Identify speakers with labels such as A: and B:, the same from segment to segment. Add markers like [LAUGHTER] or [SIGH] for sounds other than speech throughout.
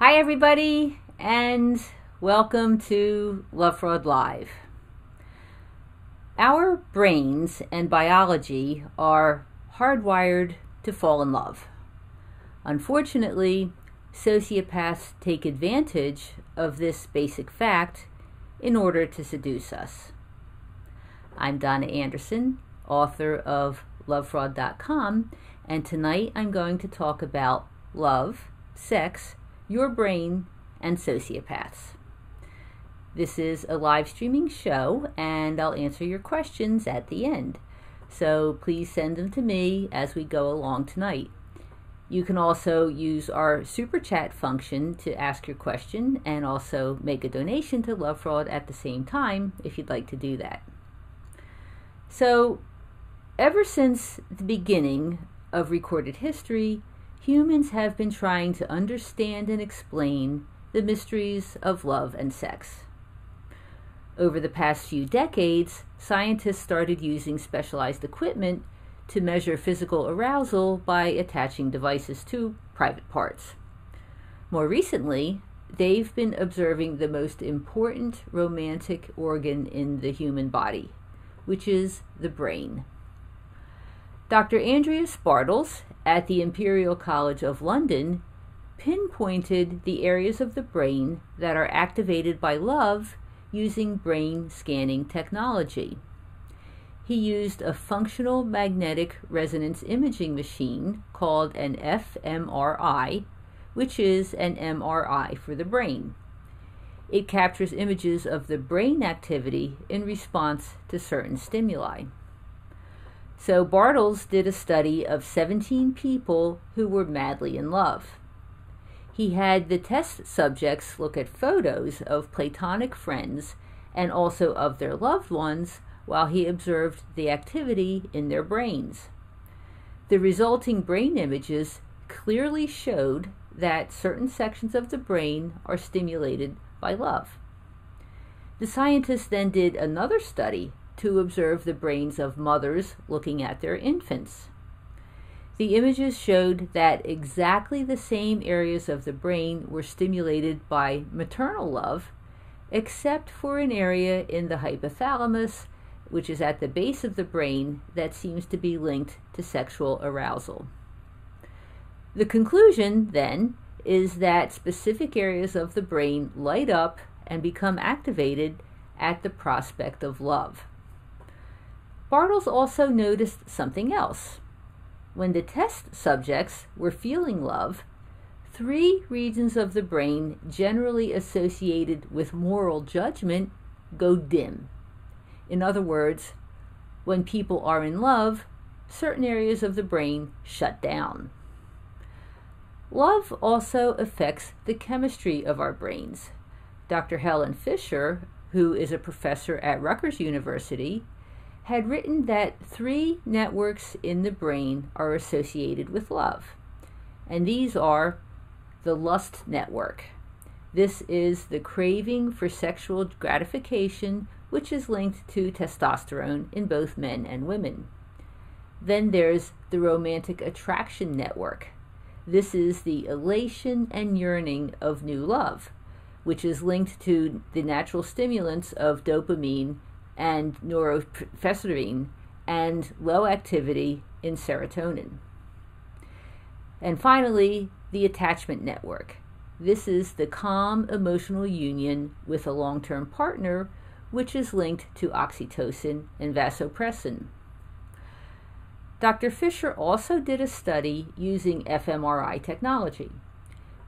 A: Hi, everybody, and welcome to Love Fraud Live. Our brains and biology are hardwired to fall in love. Unfortunately, sociopaths take advantage of this basic fact in order to seduce us. I'm Donna Andersen, author of lovefraud.com, and tonight I'm going to talk about love, sex, your brain, and sociopaths. This is a live streaming show, and I'll answer your questions at the end. So please send them to me as we go along tonight. You can also use our super chat function to ask your question and also make a donation to Love Fraud at the same time if you'd like to do that. So, ever since the beginning of recorded history, humans have been trying to understand and explain the mysteries of love and sex. Over the past few decades, scientists started using specialized equipment to measure physical arousal by attaching devices to private parts. More recently, they've been observing the most important romantic organ in the human body, which is the brain. Dr. Andreas Bartels at the Imperial College of London pinpointed the areas of the brain that are activated by love using brain scanning technology. He used a functional magnetic resonance imaging machine called an fMRI, which is an MRI for the brain. It captures images of the brain activity in response to certain stimuli. So Bartels did a study of 17 people who were madly in love. He had the test subjects look at photos of platonic friends and also of their loved ones while he observed the activity in their brains. The resulting brain images clearly showed that certain sections of the brain are stimulated by love. The scientists then did another study to observe the brains of mothers looking at their infants. The images showed that exactly the same areas of the brain were stimulated by maternal love, except for an area in the hypothalamus, which is at the base of the brain, that seems to be linked to sexual arousal. The conclusion, then, is that specific areas of the brain light up and become activated at the prospect of love. Bartels also noticed something else. When the test subjects were feeling love, three regions of the brain generally associated with moral judgment go dim. In other words, when people are in love, certain areas of the brain shut down. Love also affects the chemistry of our brains. Dr. Helen Fisher, who is a professor at Rutgers University, had written that three networks in the brain are associated with love. And these are the lust network. This is the craving for sexual gratification, which is linked to testosterone in both men and women. Then there's the romantic attraction network. This is the elation and yearning of new love, which is linked to the natural stimulants of dopamine and norepinephrine and low activity in serotonin. And finally, the attachment network. This is the calm emotional union with a long term partner, which is linked to oxytocin and vasopressin. Dr. Fisher also did a study using fMRI technology.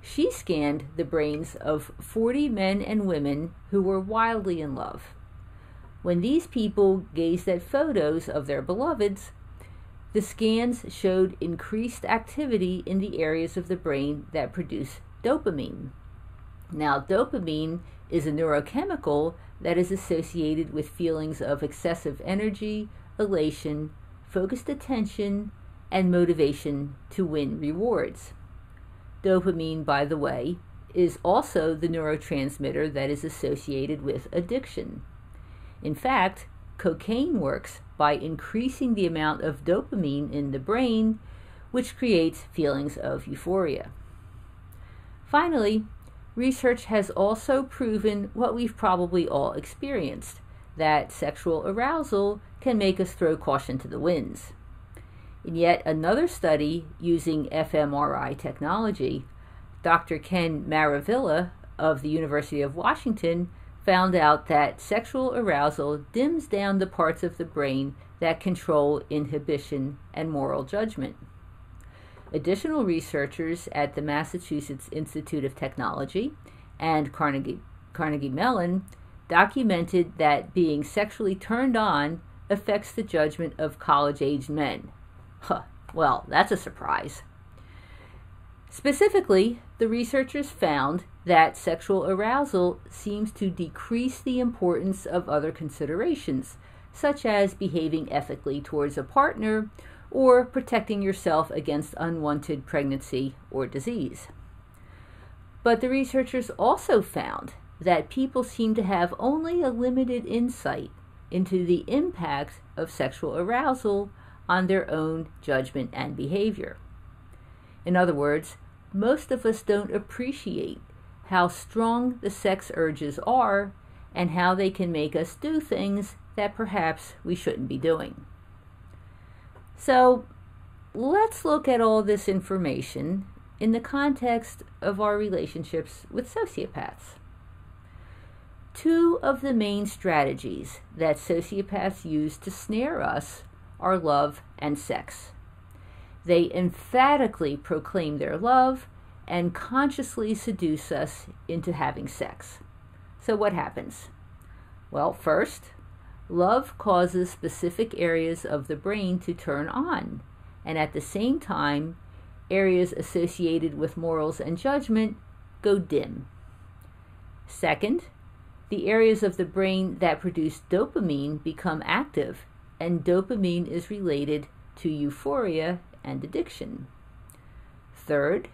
A: She scanned the brains of 40 men and women who were wildly in love. When these people gazed at photos of their beloveds, the scans showed increased activity in the areas of the brain that produce dopamine. Now, dopamine is a neurochemical that is associated with feelings of excessive energy, elation, focused attention, and motivation to win rewards. Dopamine, by the way, is also the neurotransmitter that is associated with addiction. In fact, cocaine works by increasing the amount of dopamine in the brain, which creates feelings of euphoria. Finally, research has also proven what we've probably all experienced that sexual arousal can make us throw caution to the winds. In yet another study using fMRI technology, Dr. Ken Maravilla of the University of Washington found out that sexual arousal dims down the parts of the brain that control inhibition and moral judgment. Additional researchers at the Massachusetts Institute of Technology and Carnegie, Carnegie Mellon documented that being sexually turned on affects the judgment of college aged men. Huh, well, that's a surprise. Specifically, the researchers found that sexual arousal seems to decrease the importance of other considerations, such as behaving ethically towards a partner or protecting yourself against unwanted pregnancy or disease. But the researchers also found that people seem to have only a limited insight into the impact of sexual arousal on their own judgment and behavior. In other words, most of us don't appreciate how strong the sex urges are and how they can make us do things that perhaps we shouldn't be doing. So, let's look at all this information in the context of our relationships with sociopaths. Two of the main strategies that sociopaths use to snare us are love and sex. They emphatically proclaim their love and consciously seduce us into having sex. So, what happens? Well, first, love causes specific areas of the brain to turn on, and at the same time, areas associated with morals and judgment go dim. Second, the areas of the brain that produce dopamine become active, and dopamine is related to euphoria and addiction. Third,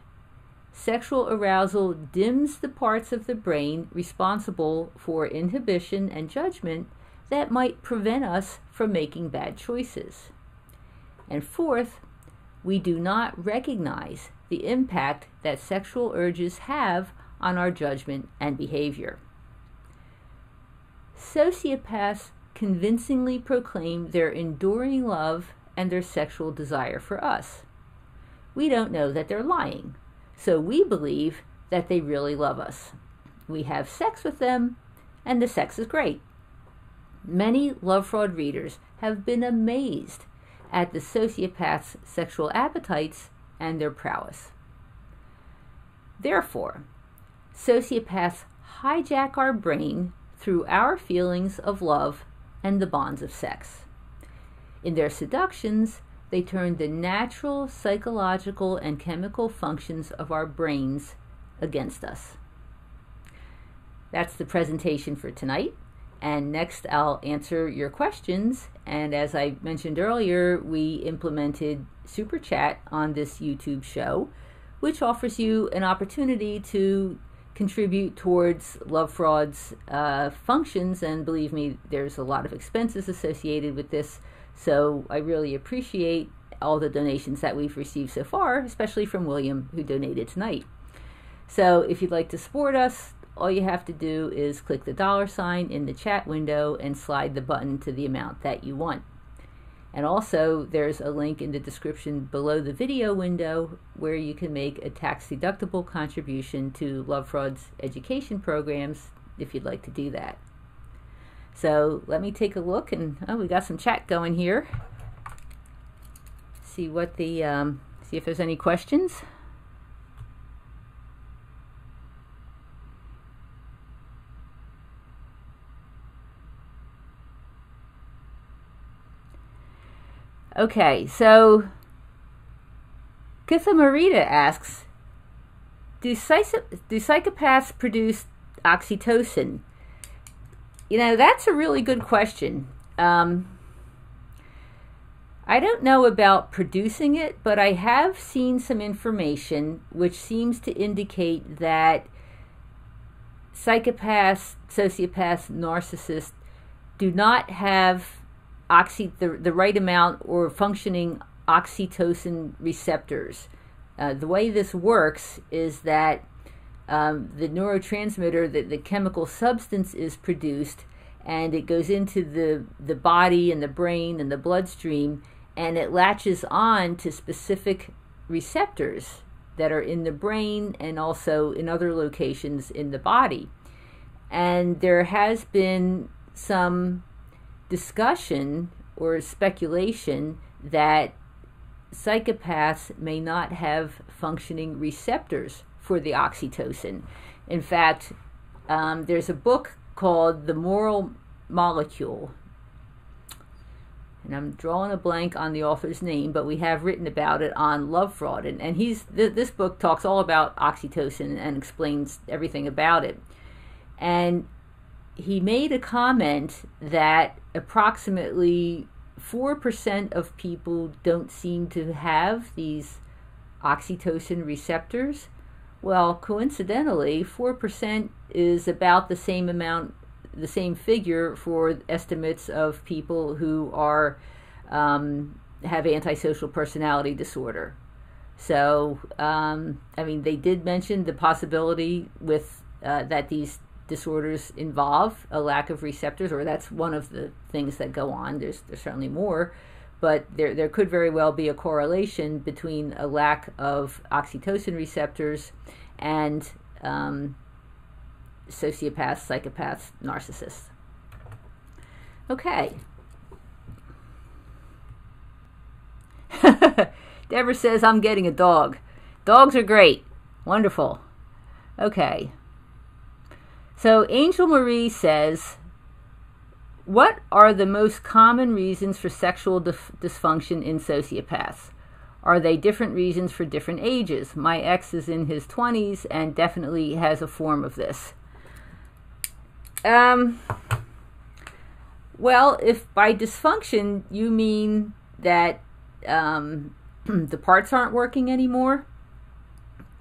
A: sexual arousal dims the parts of the brain responsible for inhibition and judgment that might prevent us from making bad choices. And fourth, we do not recognize the impact that sexual urges have on our judgment and behavior. Sociopaths convincingly proclaim their enduring love and their sexual desire for us. We don't know that they're lying, so we believe that they really love us. We have sex with them, and the sex is great. Many love fraud readers have been amazed at the sociopath's sexual appetites and their prowess. Therefore, sociopaths hijack our brain through our feelings of love and the bonds of sex. In their seductions, they turn the natural psychological and chemical functions of our brains against us. That's the presentation for tonight. And next, I'll answer your questions. And as I mentioned earlier, we implemented Super Chat on this YouTube show, which offers you an opportunity to contribute towards Love Fraud's uh, functions. And believe me, there's a lot of expenses associated with this. So I really appreciate all the donations that we've received so far, especially from William, who donated tonight. So if you'd like to support us, all you have to do is click the dollar sign in the chat window and slide the button to the amount that you want. And also, there's a link in the description below the video window where you can make a tax deductible contribution to Love Fraud's education programs if you'd like to do that. So let me take a look, and oh, we got some chat going here. See what the um, see if there's any questions. Okay, so Kitha Marita asks, do, do psychopaths produce oxytocin? You know, that's a really good question. Um, I don't know about producing it, but I have seen some information which seems to indicate that psychopaths, sociopaths, narcissists do not have oxy the, the right amount or functioning oxytocin receptors. Uh, the way this works is that um, the neurotransmitter, the, the chemical substance is produced and it goes into the, the body and the brain and the bloodstream and it latches on to specific receptors that are in the brain and also in other locations in the body. And there has been some discussion or speculation that psychopaths may not have functioning receptors for the oxytocin. In fact, um, there's a book called The Moral Molecule. And I'm drawing a blank on the author's name, but we have written about it on Love Fraud. And, and he's th- this book talks all about oxytocin and explains everything about it. And he made a comment that approximately 4% of people don't seem to have these oxytocin receptors. Well, coincidentally, 4% is about the same amount, the same figure for estimates of people who are um, have antisocial personality disorder. So, um, I mean, they did mention the possibility with uh, that these disorders involve a lack of receptors, or that's one of the things that go on. There's, there's certainly more, but there, there could very well be a correlation between a lack of oxytocin receptors and um, sociopaths, psychopaths, narcissists. Okay. [LAUGHS] Deborah says, I'm getting a dog. Dogs are great. Wonderful. Okay. So Angel Marie says, What are the most common reasons for sexual dif- dysfunction in sociopaths? Are they different reasons for different ages? My ex is in his 20s and definitely has a form of this. Um, well, if by dysfunction you mean that um, [CLEARS THROAT] the parts aren't working anymore,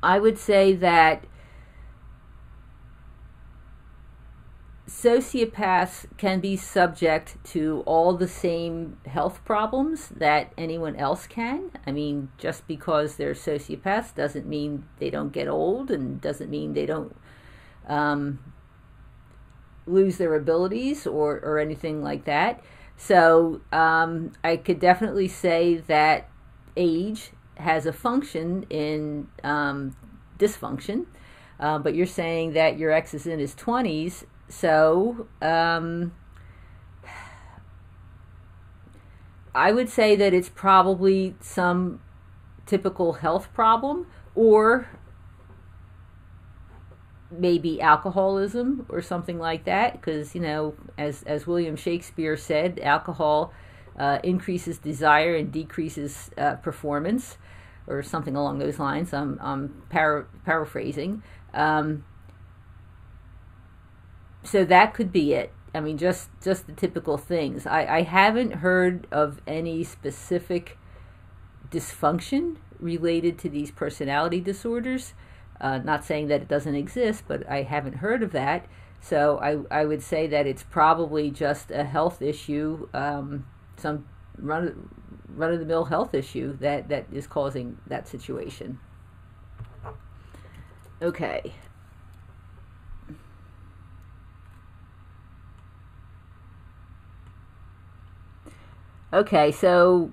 A: I would say that sociopaths can be subject to all the same health problems that anyone else can. I mean, just because they're sociopaths doesn't mean they don't get old and doesn't mean they don't um, lose their abilities or, or anything like that. So um, I could definitely say that age has a function in um, dysfunction. Uh, but you're saying that your ex is in his 20s so, um, I would say that it's probably some typical health problem or maybe alcoholism or something like that because you know as as William Shakespeare said alcohol uh, increases desire and decreases uh, performance or something along those lines I'm, I'm para- paraphrasing. Um, so that could be it. I mean, just just the typical things. I, I haven't heard of any specific dysfunction related to these personality disorders. Uh, not saying that it doesn't exist, but I haven't heard of that. So I, I would say that it's probably just a health issue, um, some run run of the mill health issue that, that is causing that situation. Okay. Okay, so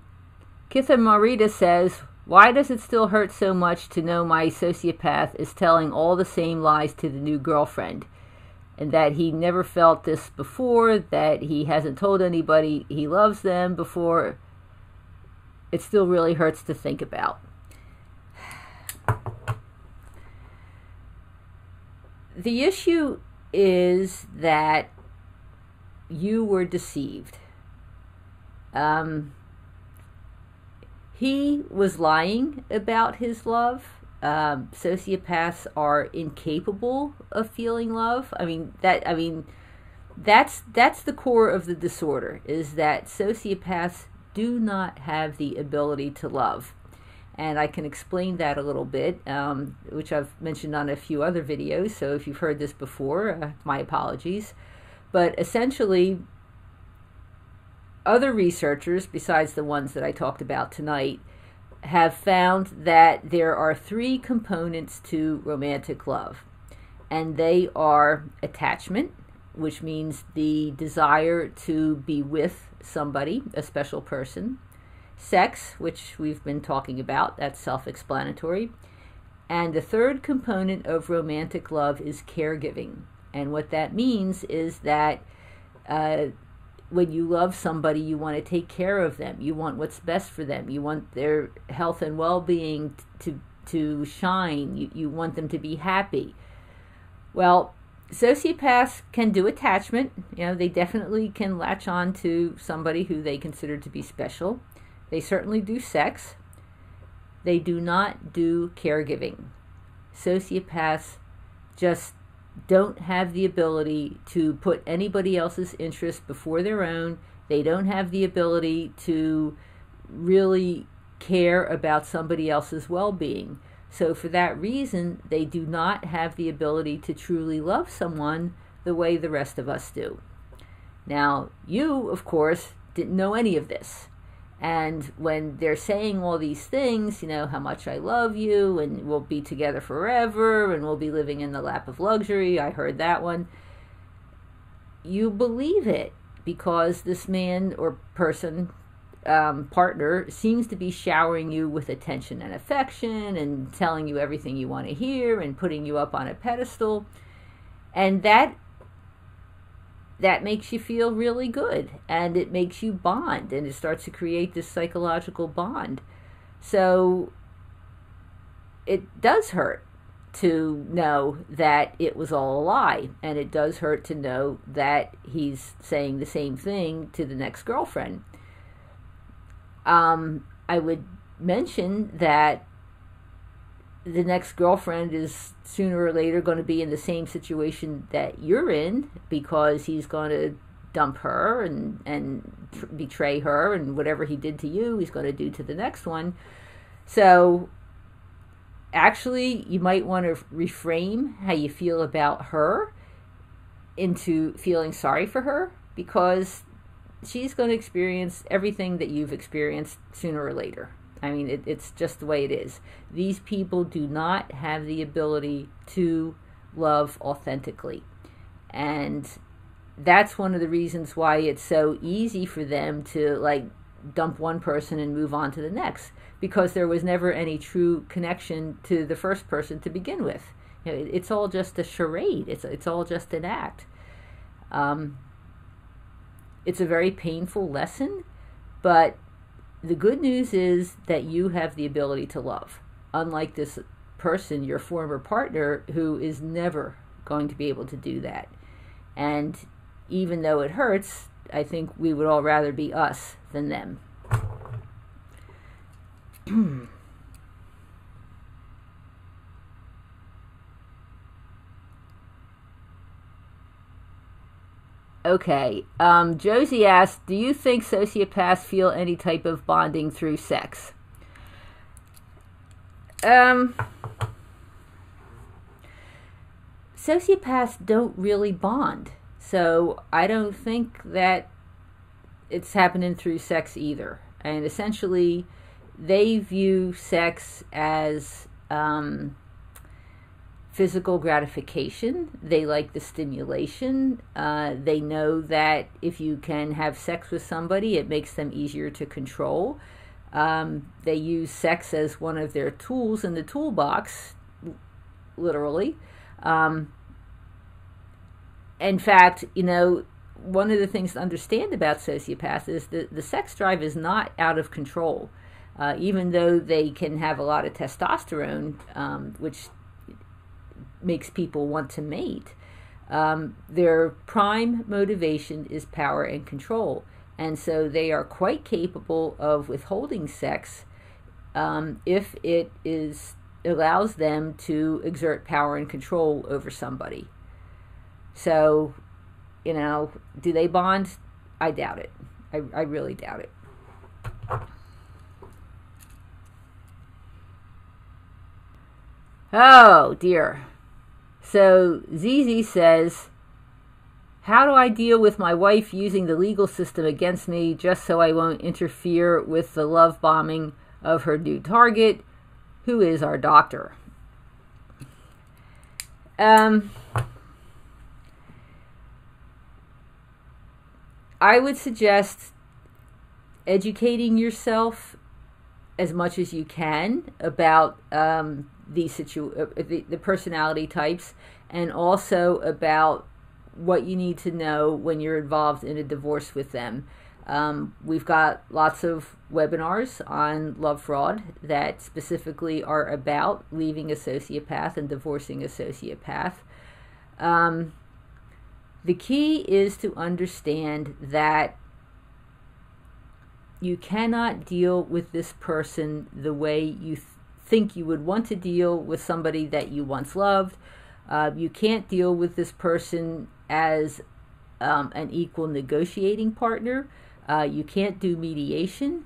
A: Kitha Marita says, Why does it still hurt so much to know my sociopath is telling all the same lies to the new girlfriend? And that he never felt this before, that he hasn't told anybody he loves them before. It still really hurts to think about. The issue is that you were deceived um, he was lying about his love. Um, sociopaths are incapable of feeling love. I mean that. I mean that's that's the core of the disorder. Is that sociopaths do not have the ability to love, and I can explain that a little bit, um, which I've mentioned on a few other videos. So if you've heard this before, uh, my apologies. But essentially, other researchers, besides the ones that I talked about tonight, have found that there are three components to romantic love. and they are attachment, which means the desire to be with somebody, a special person, sex, which we've been talking about, that's self explanatory. And the third component of romantic love is caregiving. And what that means is that uh, when you love somebody, you want to take care of them. You want what's best for them. You want their health and well being to, to shine. You, you want them to be happy. Well, sociopaths can do attachment. You know, they definitely can latch on to somebody who they consider to be special. They certainly do sex. They do not do caregiving. Sociopaths just don't have the ability to put anybody else's interest before their own. They don't have the ability to really care about somebody else's well being. So, for that reason, they do not have the ability to truly love someone the way the rest of us do. Now, you, of course, didn't know any of this. And when they're saying all these things, you know, how much I love you and we'll be together forever and we'll be living in the lap of luxury, I heard that one. You believe it because this man or person um, partner seems to be showering you with attention and affection and telling you everything you want to hear and putting you up on a pedestal and that that makes you feel really good and it makes you bond and it starts to create this psychological bond. So it does hurt to know that it was all a lie and it does hurt to know that he's saying the same thing to the next girlfriend. Um, I would mention that the next girlfriend is sooner or later going to be in the same situation that you're in because he's going to dump her and and tr- betray her and whatever he did to you he's going to do to the next one so actually you might want to reframe how you feel about her into feeling sorry for her because she's going to experience everything that you've experienced sooner or later. I mean, it, it's just the way it is. These people do not have the ability to love authentically. And that's one of the reasons why it's so easy for them to, like, dump one person and move on to the next because there was never any true connection to the first person to begin with. You know, it, it's all just a charade. It's it's all just an act. Um, it's a very painful lesson, but the good news is that you have the ability to love, unlike this person, your former partner, who is never going to be able to do that. And even though it hurts, I think we would all rather be us than them. [CLEARS THROAT] Okay. Um, Josie asked, "Do you think sociopaths feel any type of bonding through sex?" Um, sociopaths don't really bond, so I don't think that it's happening through sex either. And essentially, they view sex as um, physical gratification. They like the stimulation. Uh, they know that if you can have sex with somebody, it makes them easier to control. Um, they use sex as one of their tools in the toolbox, literally. Um, in fact, you know, one of the things to understand about sociopaths is that the sex drive is not out of control. Uh, even though they can have a lot of testosterone, um, which makes people want to mate. Um, their prime motivation is power and control. And so they are quite capable of withholding sex um, if it is allows them to exert power and control over somebody. So, you know, do they bond? I doubt it. I, I really doubt it. Oh dear. So ZZ says, How do I deal with my wife using the legal system against me just so I won't interfere with the love bombing of her new target, who is our doctor? Um, I would suggest educating yourself as much as you can about um, these situ- uh, the, the personality types and also about what you need to know when you're involved in a divorce with them. Um, we've got lots of webinars on love fraud that specifically are about leaving a sociopath and divorcing a sociopath. Um, the key is to understand that you cannot deal with this person the way you th- think you would want to deal with somebody that you once loved. Uh, you can't deal with this person as um, an equal negotiating partner. Uh, you can't do mediation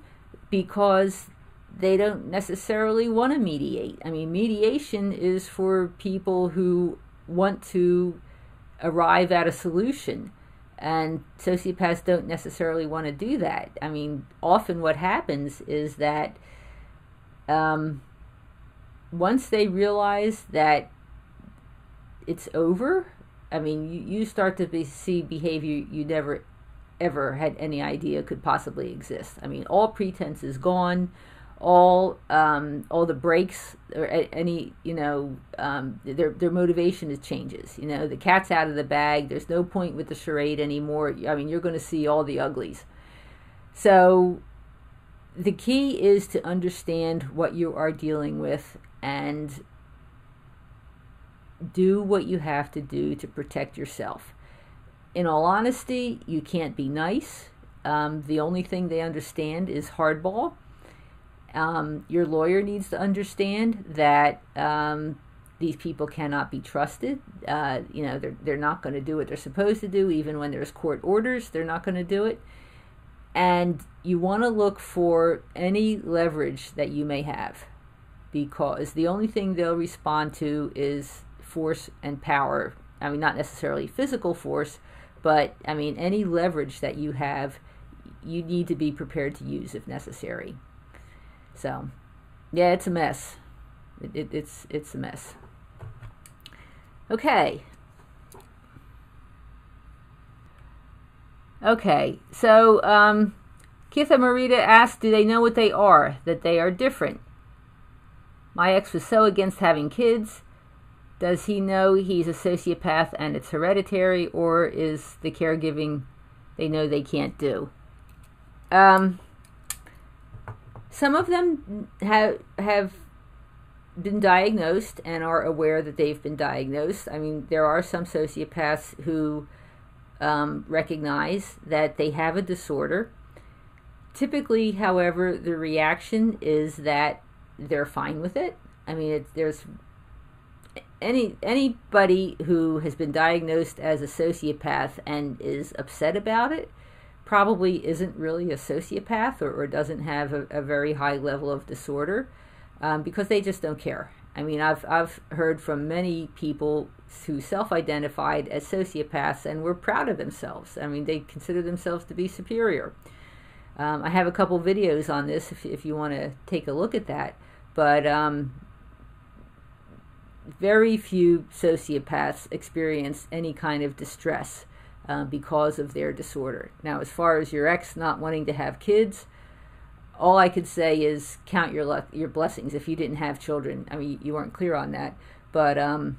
A: because they don't necessarily want to mediate. I mean, mediation is for people who want to arrive at a solution. And sociopaths don't necessarily want to do that. I mean, often what happens is that um, once they realize that it's over, I mean, you, you start to be, see behavior you never ever had any idea could possibly exist. I mean, all pretense is gone all um, all the breaks or any you know um, their their motivation is changes. You know the cat's out of the bag. There's no point with the charade anymore. I mean you're going to see all the uglies. So the key is to understand what you are dealing with and do what you have to do to protect yourself. In all honesty, you can't be nice. Um, the only thing they understand is hardball um, your lawyer needs to understand that um, these people cannot be trusted. Uh, you know, they're, they're not going to do what they're supposed to do, even when there's court orders, they're not going to do it. And you want to look for any leverage that you may have because the only thing they'll respond to is force and power. I mean, not necessarily physical force, but I mean, any leverage that you have, you need to be prepared to use if necessary. So, yeah, it's a mess. It, it, it's it's a mess. Okay. Okay, so um, Kitha Marita asked, do they know what they are, that they are different? My ex was so against having kids. Does he know he's a sociopath and it's hereditary, or is the caregiving they know they can't do? Um, some of them have have been diagnosed and are aware that they've been diagnosed. I mean, there are some sociopaths who um, recognize that they have a disorder. Typically, however, the reaction is that they're fine with it. I mean, it, there's any anybody who has been diagnosed as a sociopath and is upset about it probably isn't really a sociopath or, or doesn't have a, a, very high level of disorder um, because they just don't care. I mean, I've, I've heard from many people who self identified as sociopaths and were proud of themselves. I mean, they consider themselves to be superior. Um, I have a couple videos on this if, if you want to take a look at that. But um, very few sociopaths experience any kind of distress uh, because of their disorder. Now, as far as your ex not wanting to have kids, all I could say is count your luck, your blessings. If you didn't have children, I mean, you weren't clear on that, but um,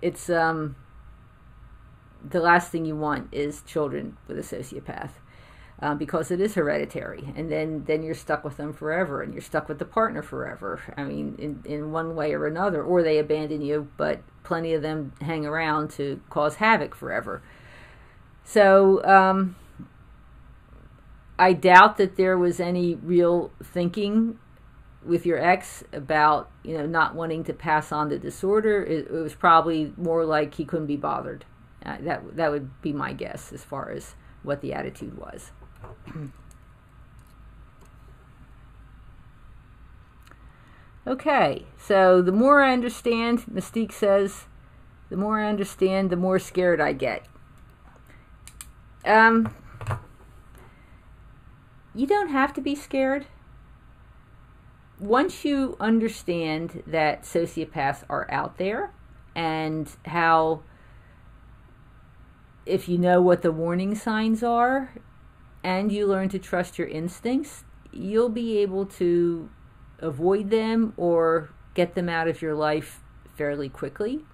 A: it's um, the last thing you want is children with a sociopath. Um, because it is hereditary, and then then you're stuck with them forever, and you're stuck with the partner forever. I mean, in in one way or another, or they abandon you, but plenty of them hang around to cause havoc forever. So um, I doubt that there was any real thinking with your ex about you know not wanting to pass on the disorder. It, it was probably more like he couldn't be bothered. Uh, that that would be my guess as far as what the attitude was. [CLEARS THROAT] okay, so the more I understand, Mystique says, the more I understand, the more scared I get. Um, you don't have to be scared. Once you understand that sociopaths are out there and how, if you know what the warning signs are, and you learn to trust your instincts, you'll be able to avoid them or get them out of your life fairly quickly.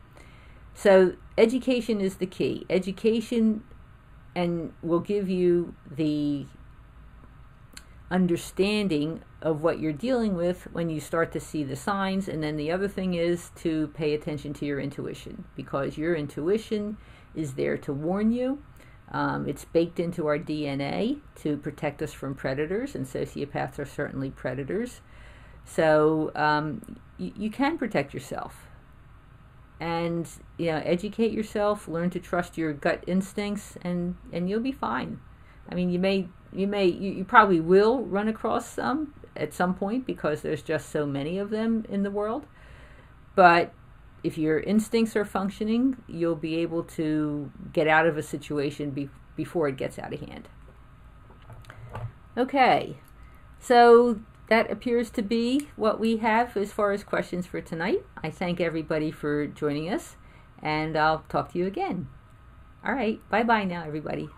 A: So, education is the key. Education and will give you the understanding of what you're dealing with when you start to see the signs. And then the other thing is to pay attention to your intuition because your intuition is there to warn you. Um, it's baked into our DNA to protect us from predators, and sociopaths are certainly predators. So um, y- you can protect yourself, and you know, educate yourself, learn to trust your gut instincts, and and you'll be fine. I mean, you may you may you, you probably will run across some at some point because there's just so many of them in the world. But if your instincts are functioning, you'll be able to get out of a situation be- before it gets out of hand. Okay, so that appears to be what we have as far as questions for tonight. I thank everybody for joining us, and I'll talk to you again. All right, bye bye now, everybody.